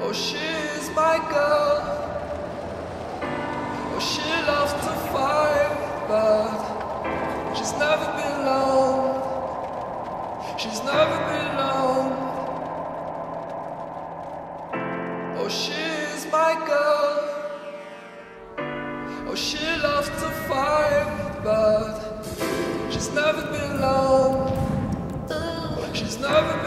Oh, she's my girl. Oh, she loves to fight, but she's never been alone. She's never been alone. Oh, she's my girl. Oh, she loves to fight, but she's never been alone. She's never